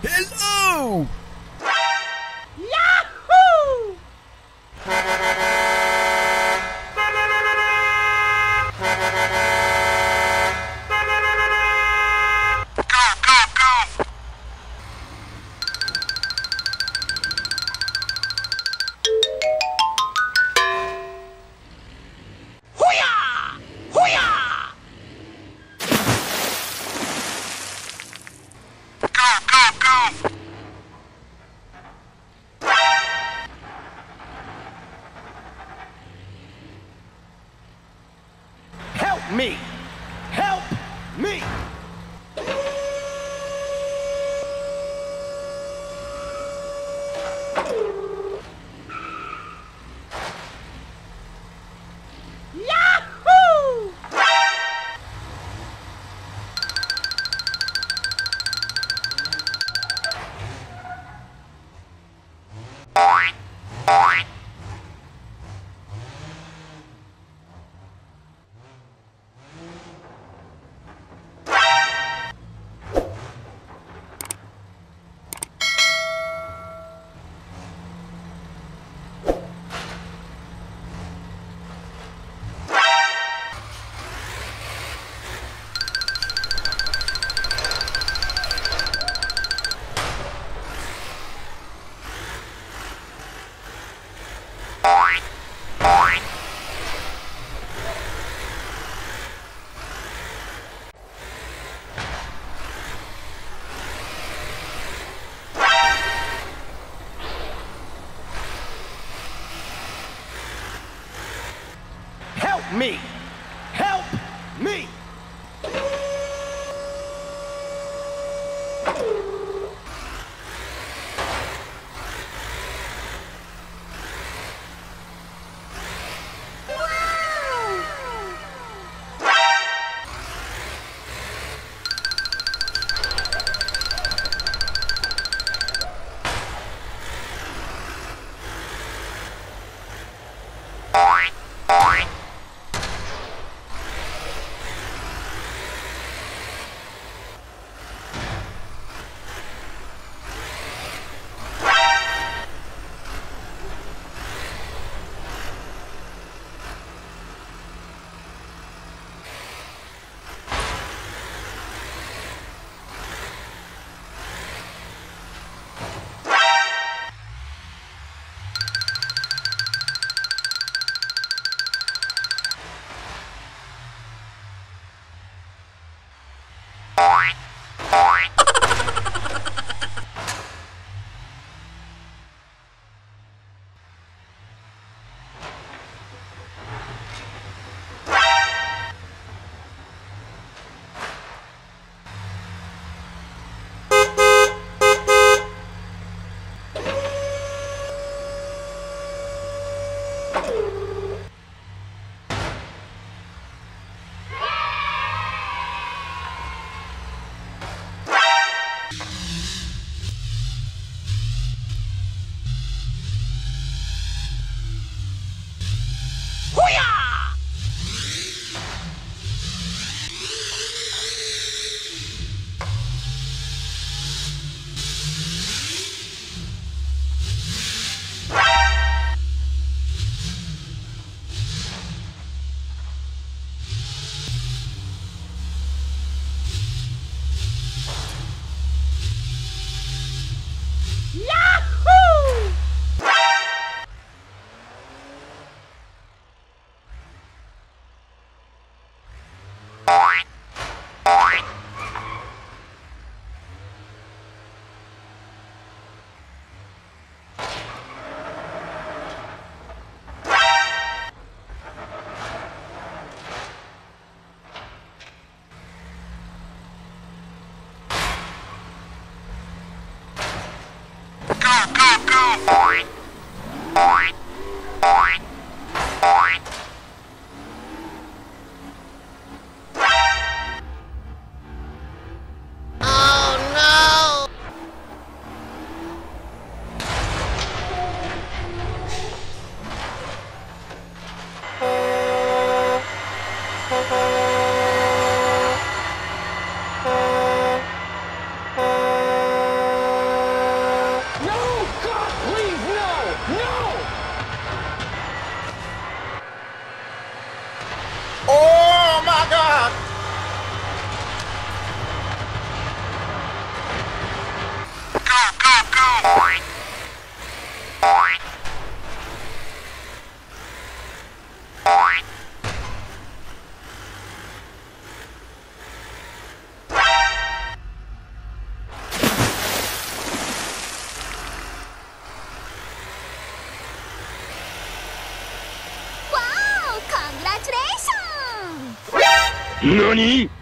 Hello! Me! 何 Oh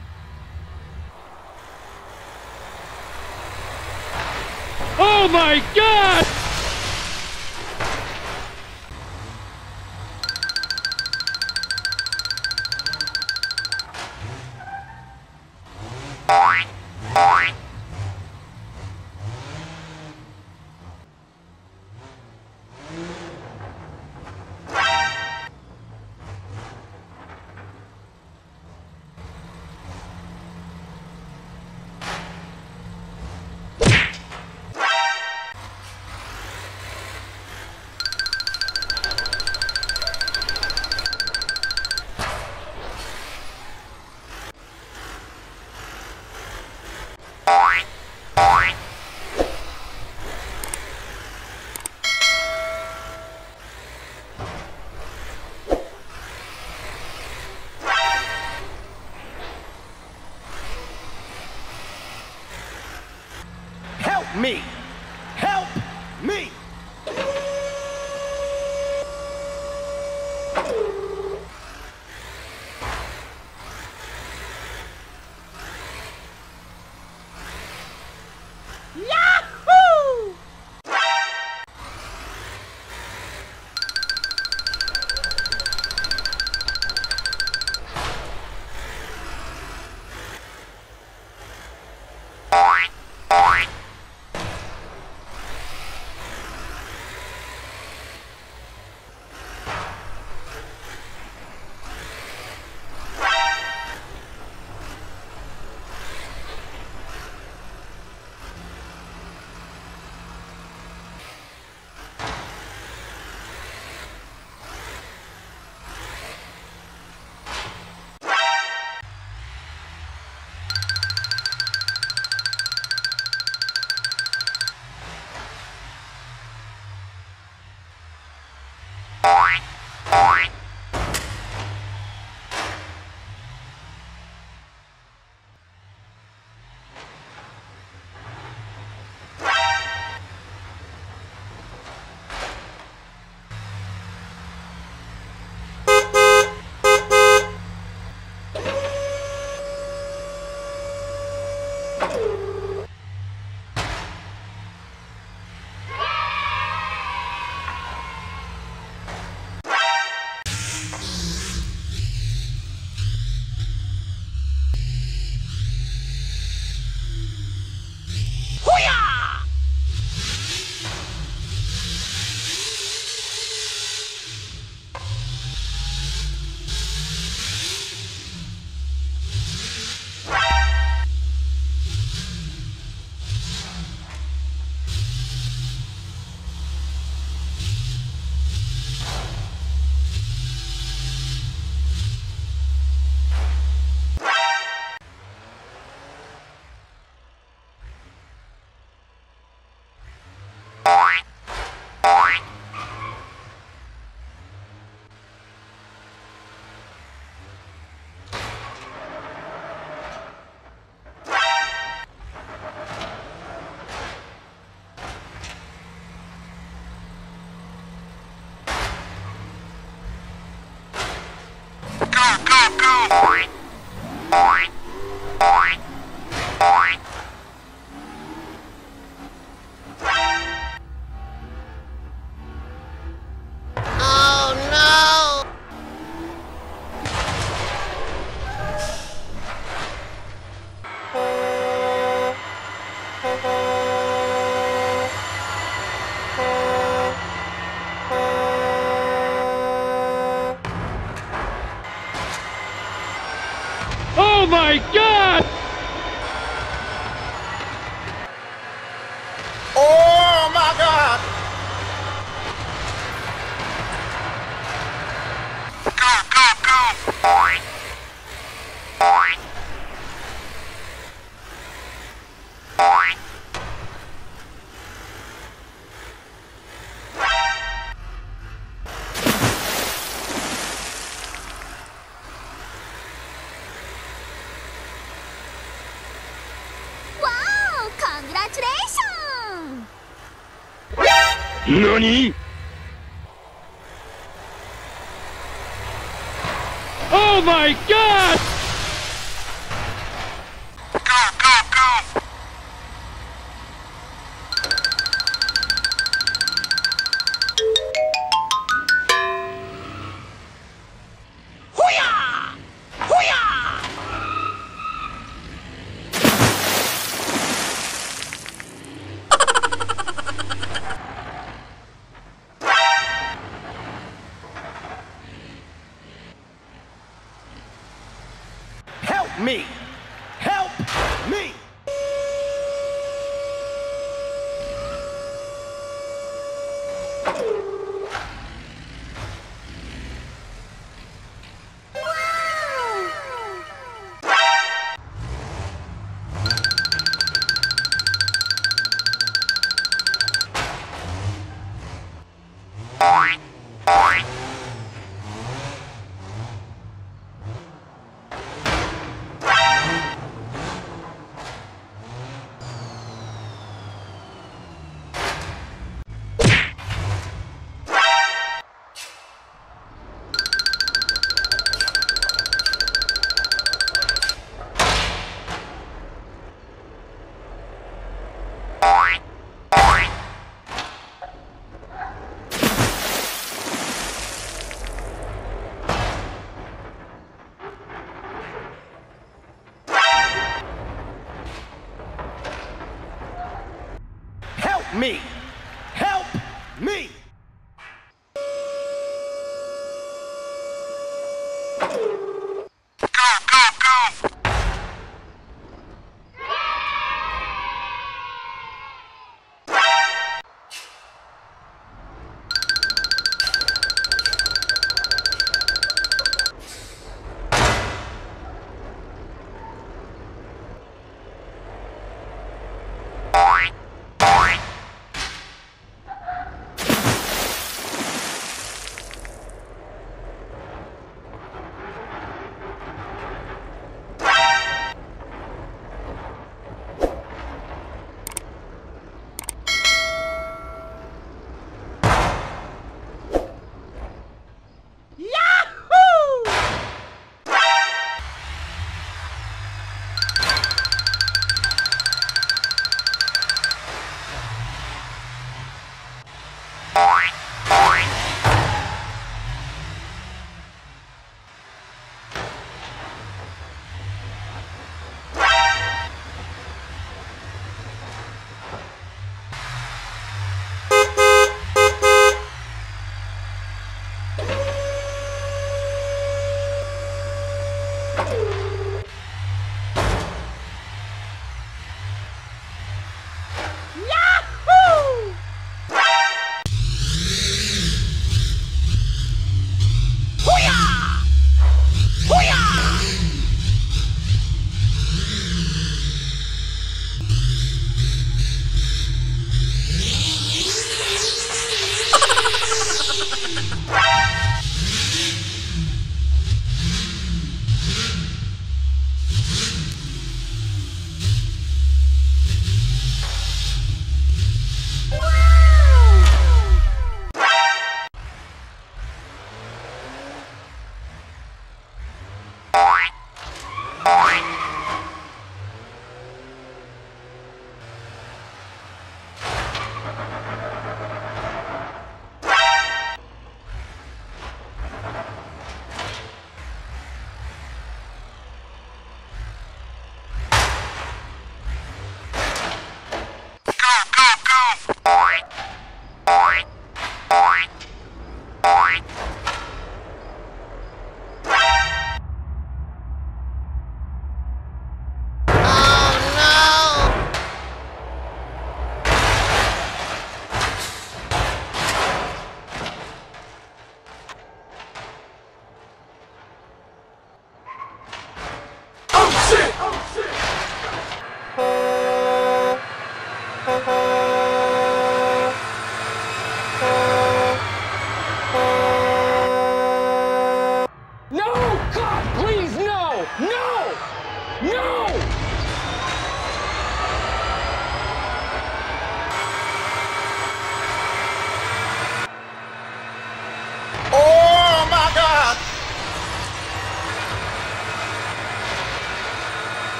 NANI? Oh my god! Me!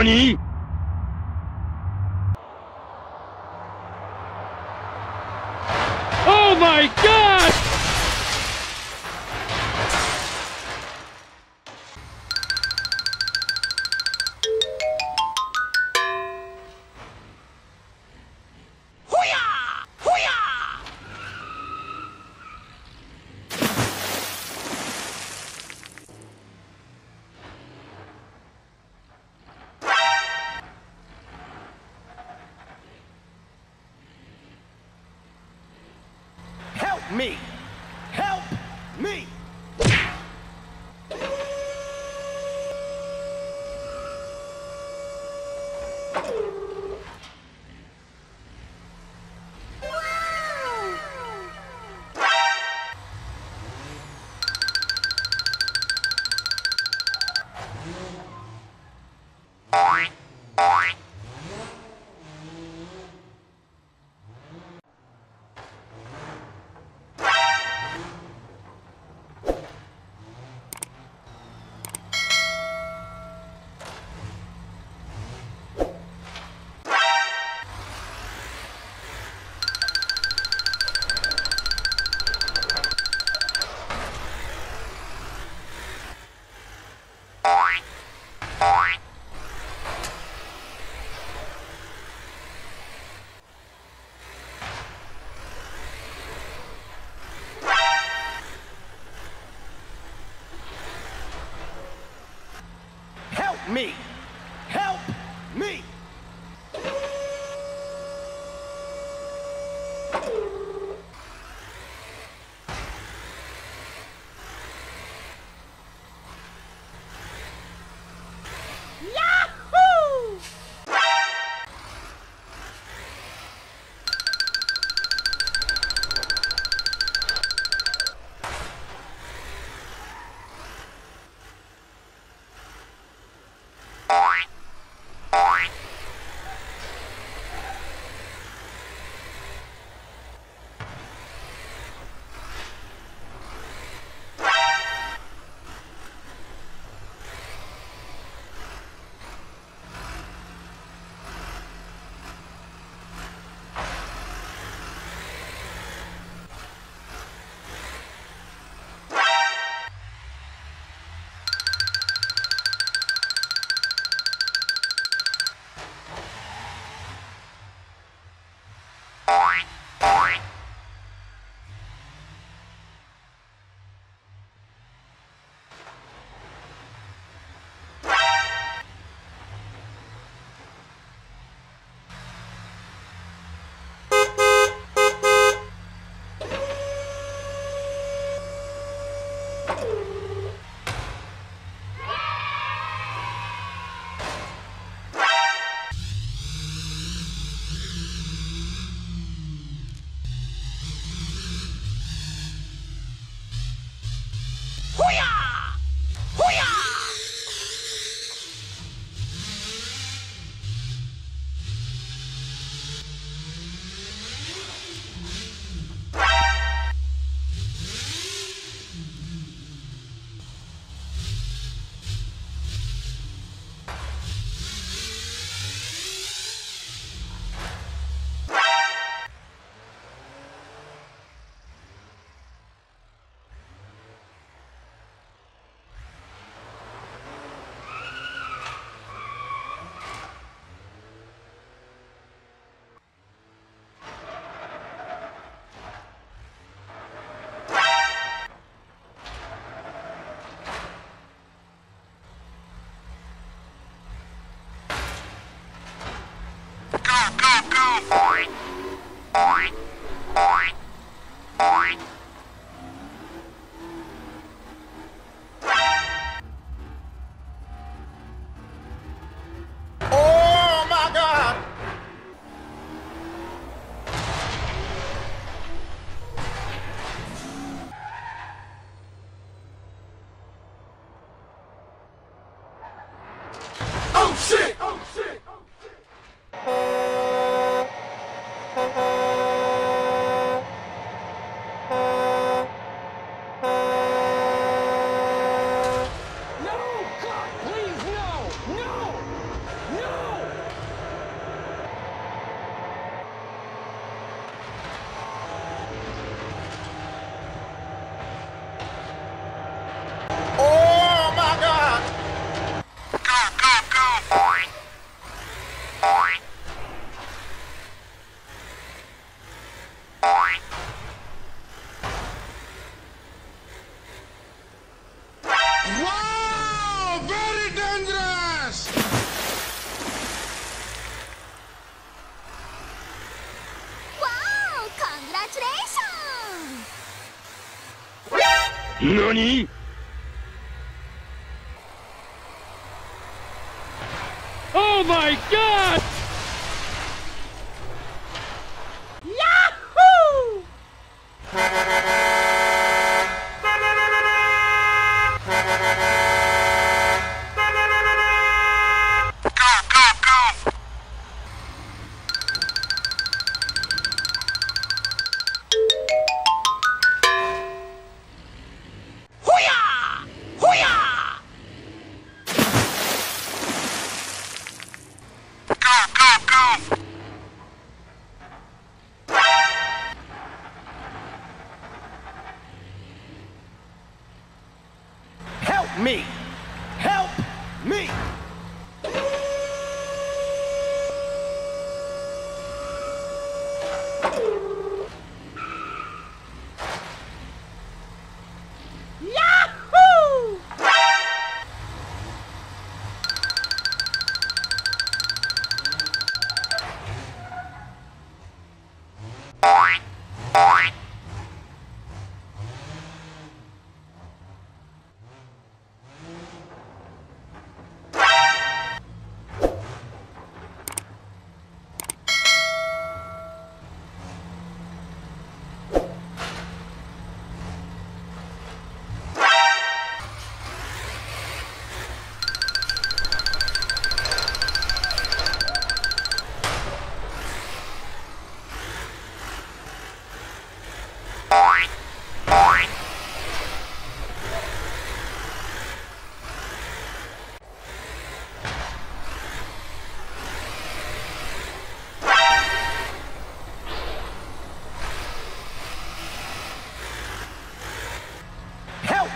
打你。えっ? NANI?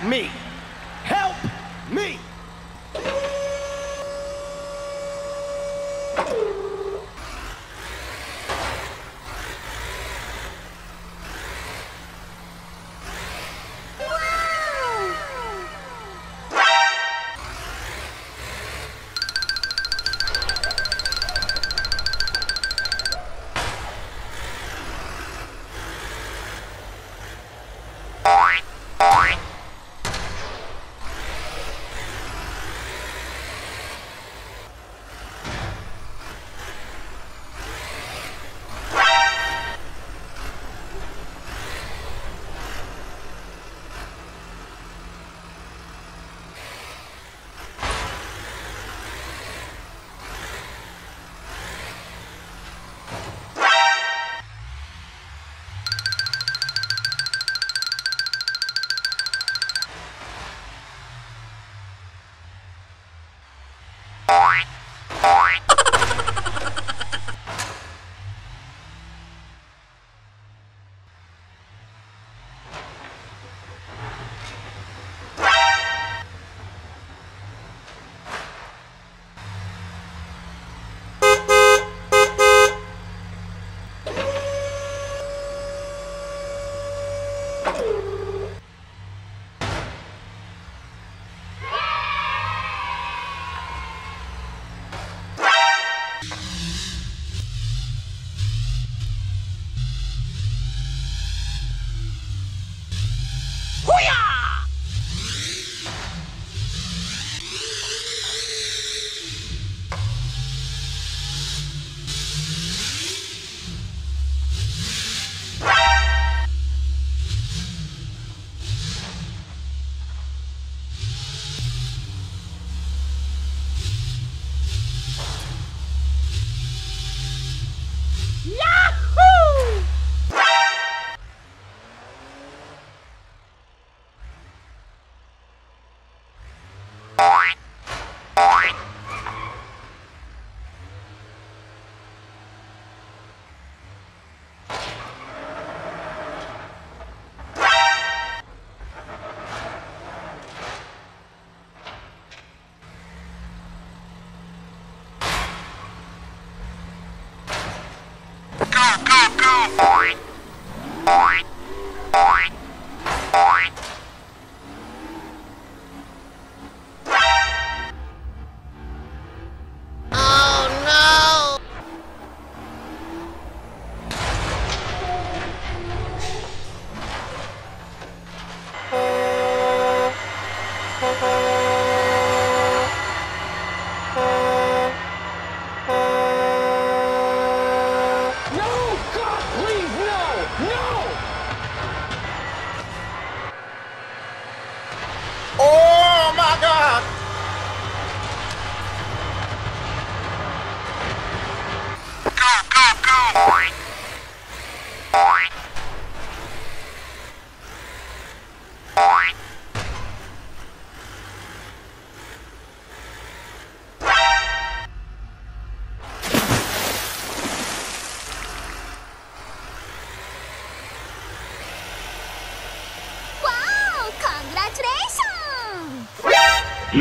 Me!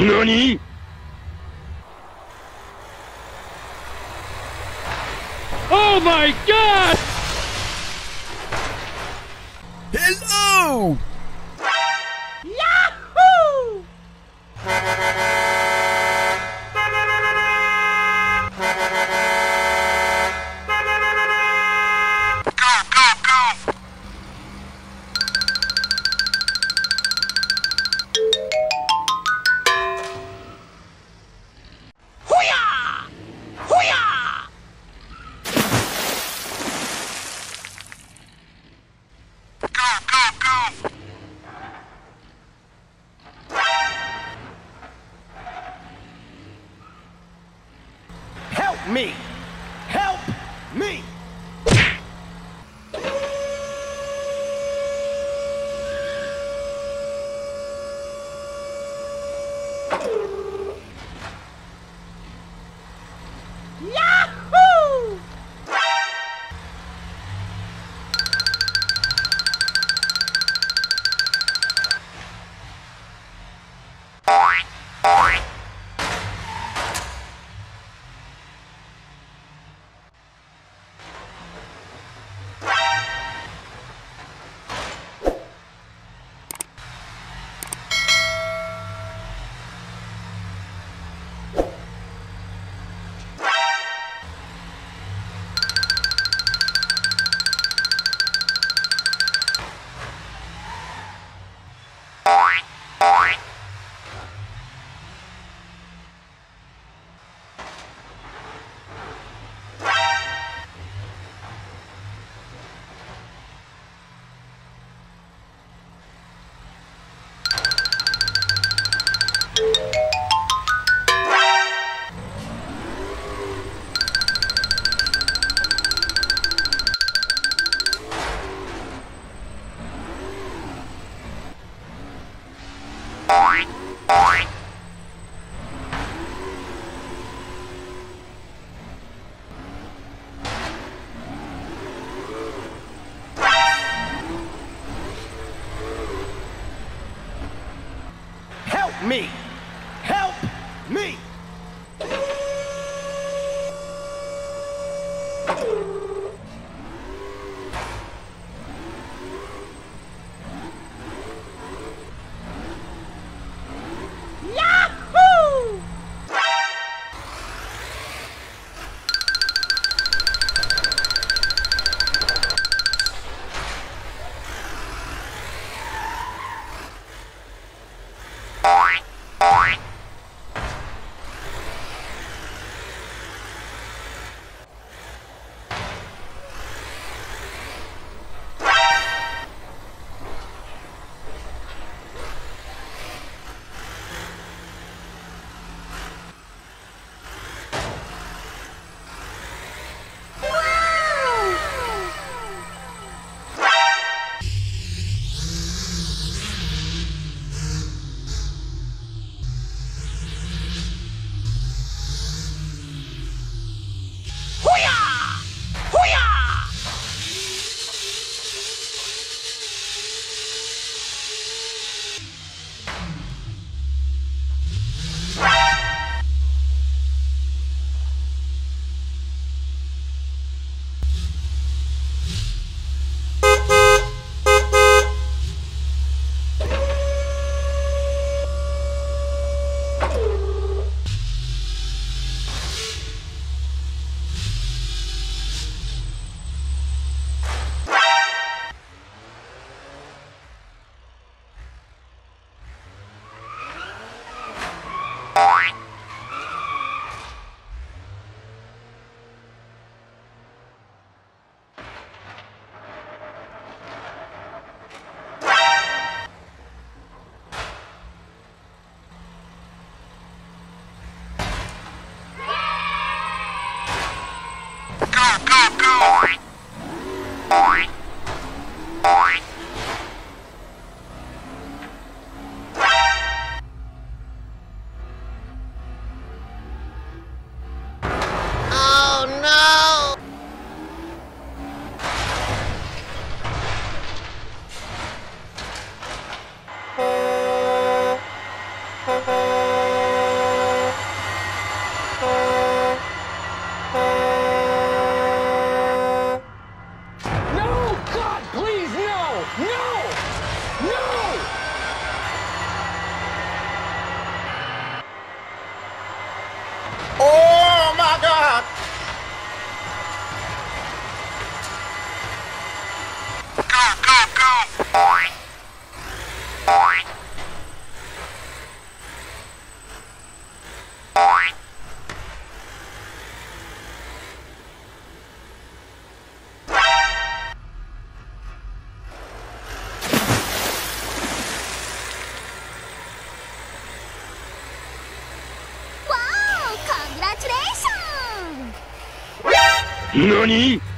NANI? Me! Me! Yahoo! NANI?!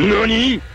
NANI?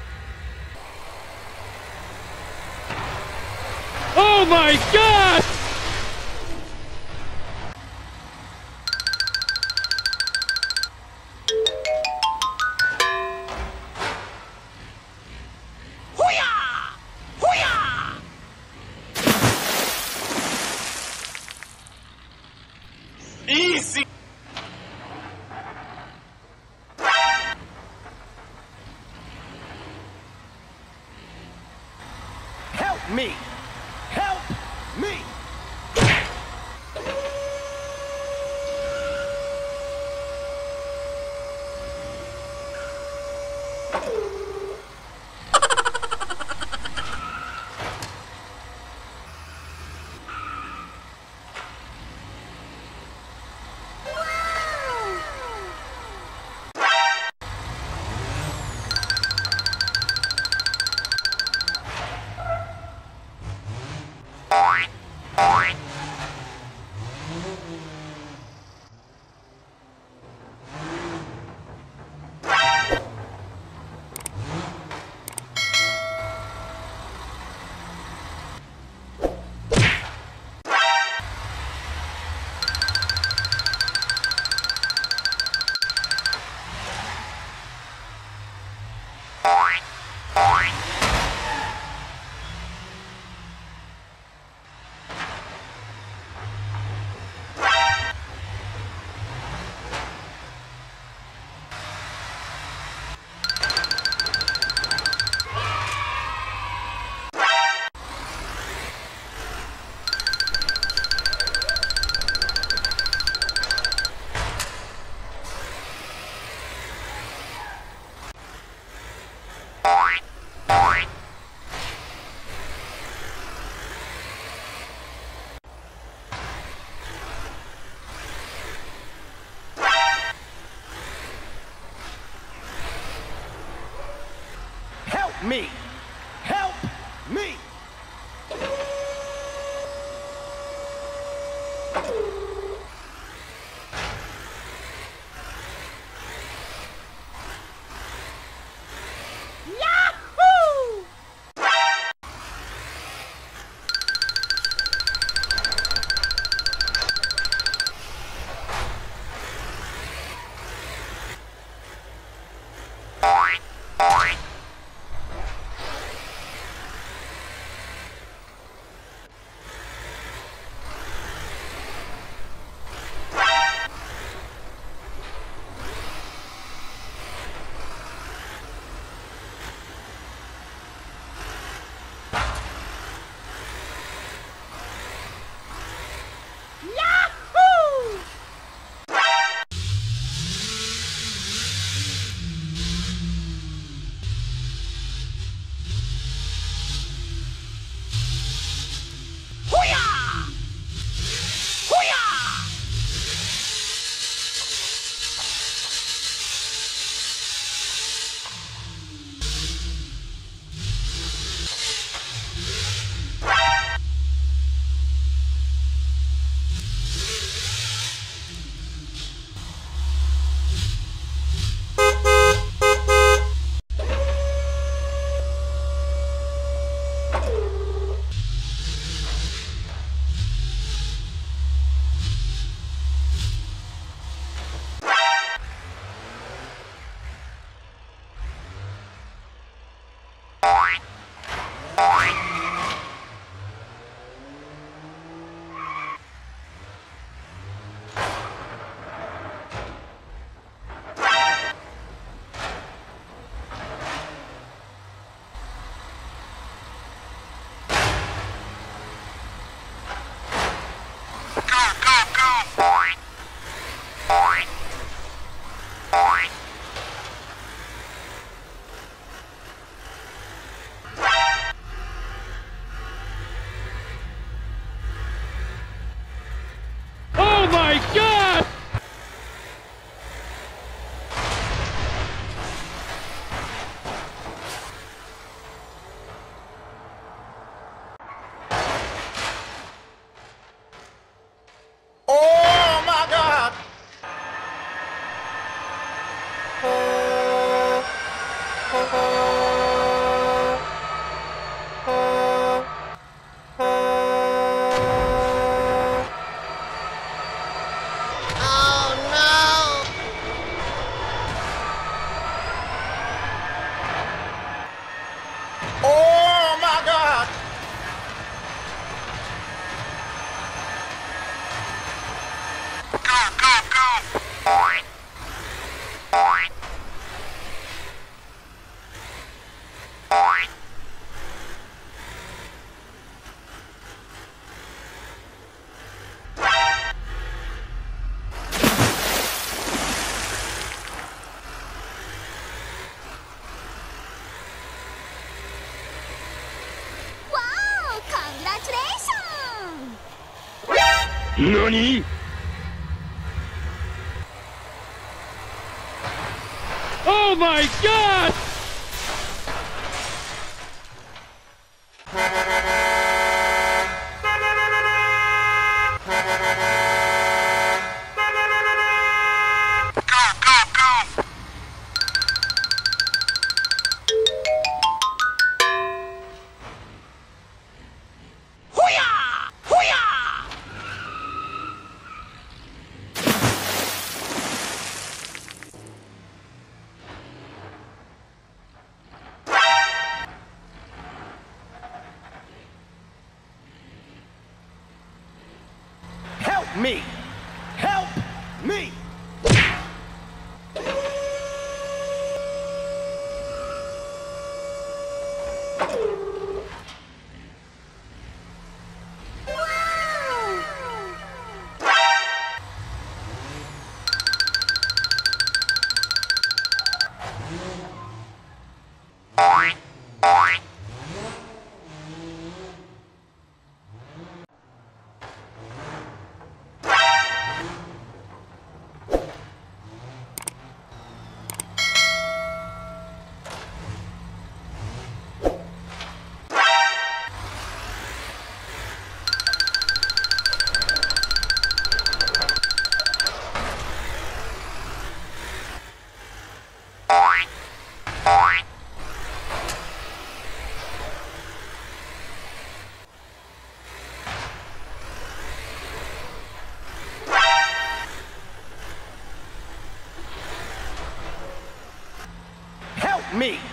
Help 何？Help me!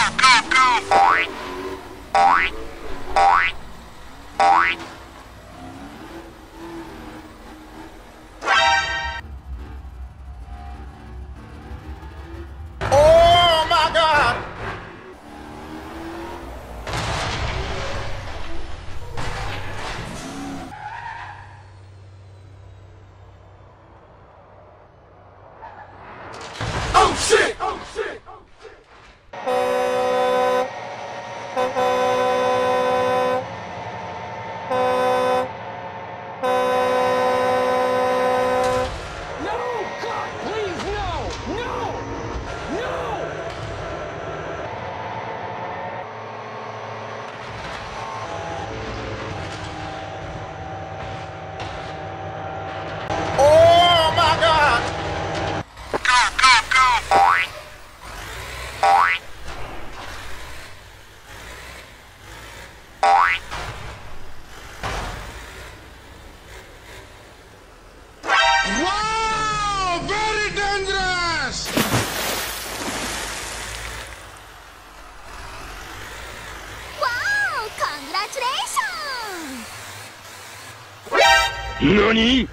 Go, go, NANI?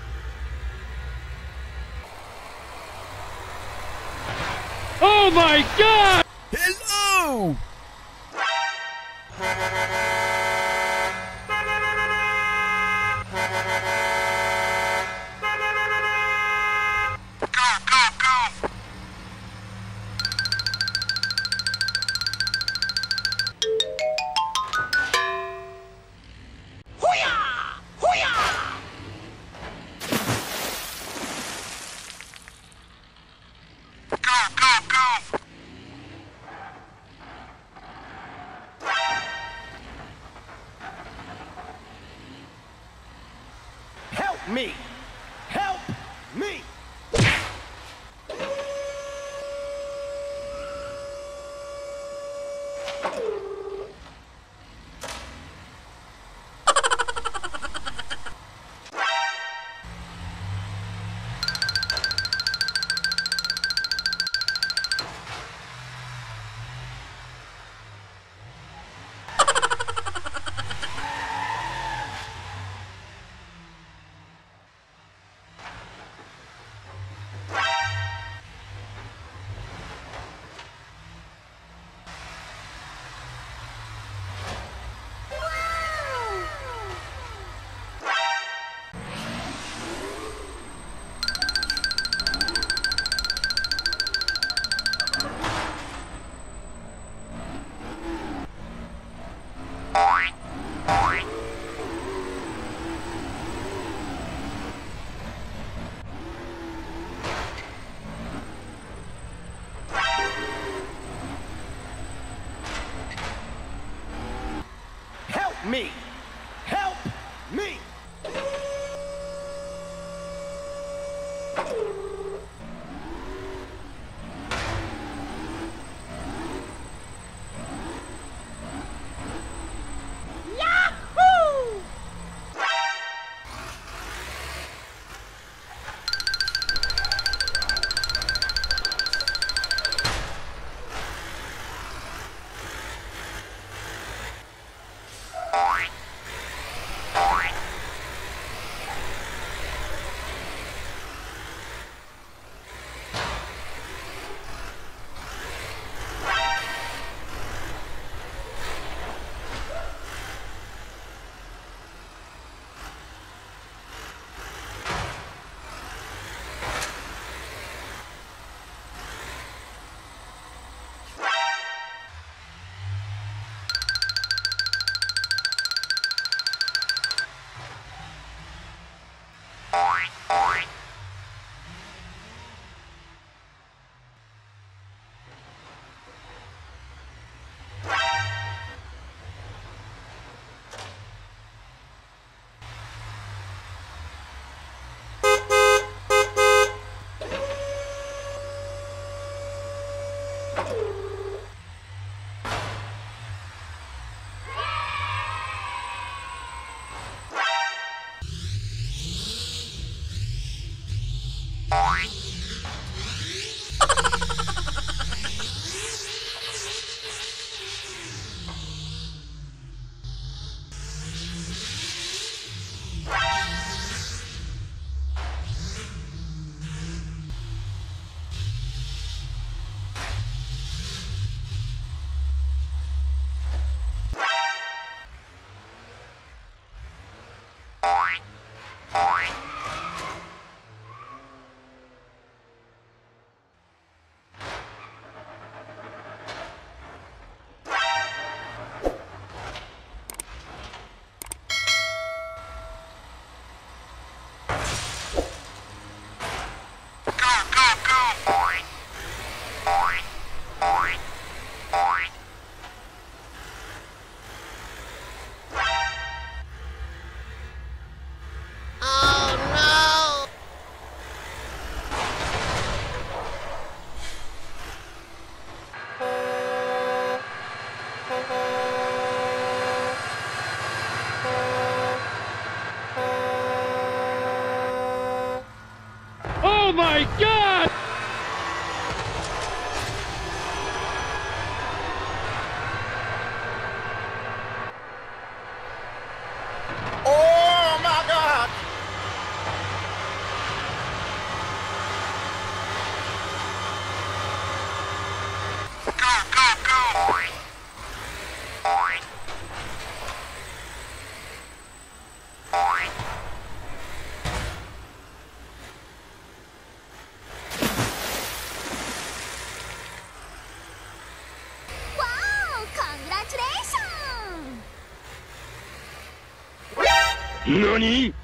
何？